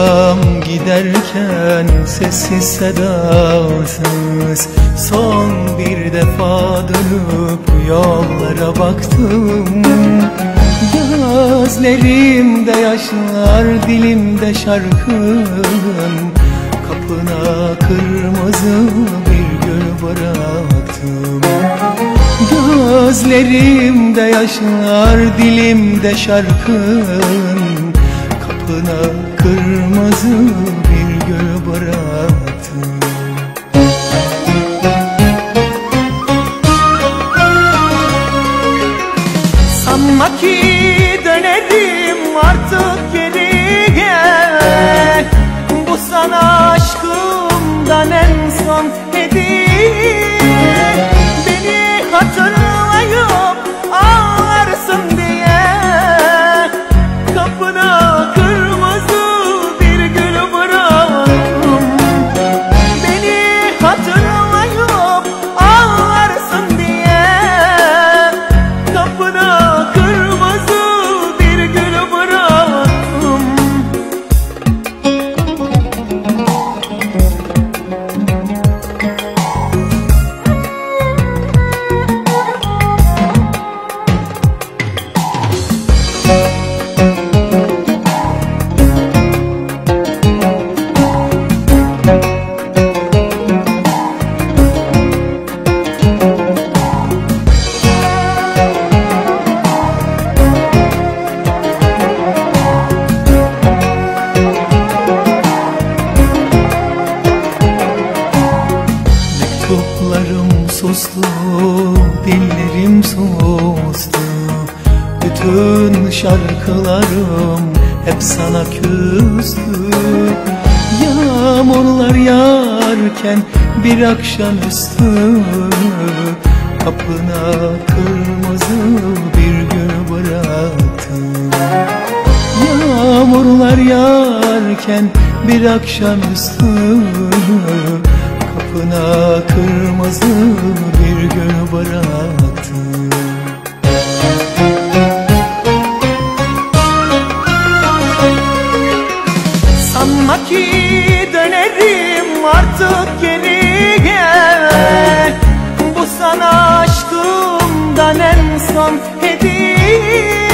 akşam giderken sessiz sedasız Son bir defa dönüp yollara baktım. Gözlerimde yaşlar, dilimde şarkım. Kapına kırmızı bir gül bıraktım. Gözlerimde yaşlar, dilimde şarkım Kapına kırmızı bir gül bıraktım Sanma ki dönerim artık geriye sustu, dillerim sustu Bütün şarkılarım hep sana küstü. Yağmurlar yağarken bir akşamüstü. Kapına kırmızı bir gül bıraktım Yağmurlar yağarken bir akşamüstü Kapına kırmızı bir gül bıraktım Sanma ki dönerim artık geriye Bu sana aşkımdan en son hediye